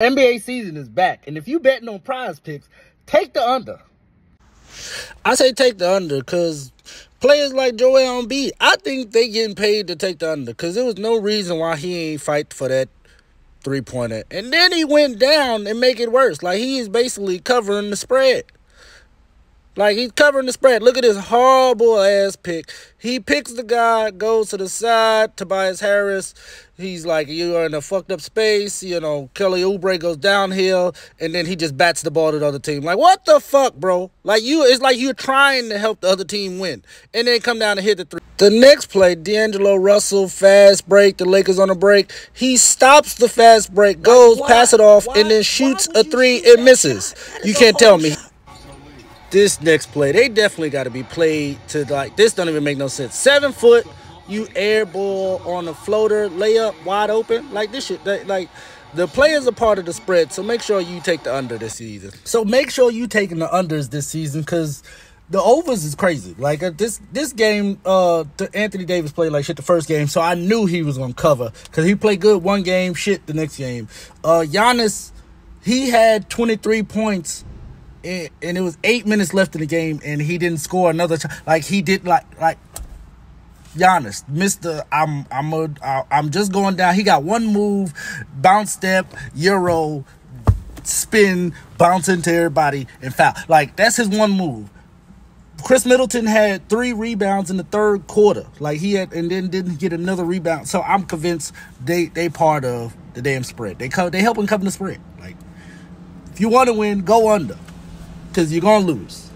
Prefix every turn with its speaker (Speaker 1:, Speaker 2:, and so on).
Speaker 1: NBA season is back, and if you betting on PrizePicks, take the under.
Speaker 2: I say take the under because players like Joel Embiid, I think they getting paid to take the under because there was no reason why he ain't fight for that three pointer. And then he went down and make it worse. Like he is basically covering the spread. Like he's covering the spread. Look at this horrible ass pick. He picks the guy, goes to the side. Tobias Harris, he's like, you are in a fucked up space. You know, Kelly Oubre goes downhill, and then he just bats the ball to the other team. Like, what the fuck, bro? Like you, it's like you're trying to help the other team win, and then come down and hit the three. The next play, D'Angelo Russell fast break. The Lakers on a break. He stops the fast break, goes, pass it off, and then shoots a three. It misses. You can't tell me this next play, they definitely got to be played to like this. Don't even make no sense. Seven foot, you air ball on a floater, layup wide open. Like this shit, they, like the players are part of the spread. So make sure you take the under this season. So make sure you taking the unders this season because the overs is crazy. Like uh, this this game, uh, Anthony Davis played like shit the first game, so I knew he was gonna cover because he played good one game, shit the next game. Uh, Giannis, he had 23 points and, and it was eight minutes left in the game, and he didn't score another. Like he did, like like Giannis, Mister. I'm I'm a, I'm just going down. He got one move, bounce step, euro, spin, bounce into everybody, and foul. Like that's his one move. Khris Middleton had three rebounds in the third quarter. Like he had, and then didn't get another rebound. So I'm convinced they they part of the damn spread. They co- they helping cover the spread. Like if you want to win, go under because you're to lose.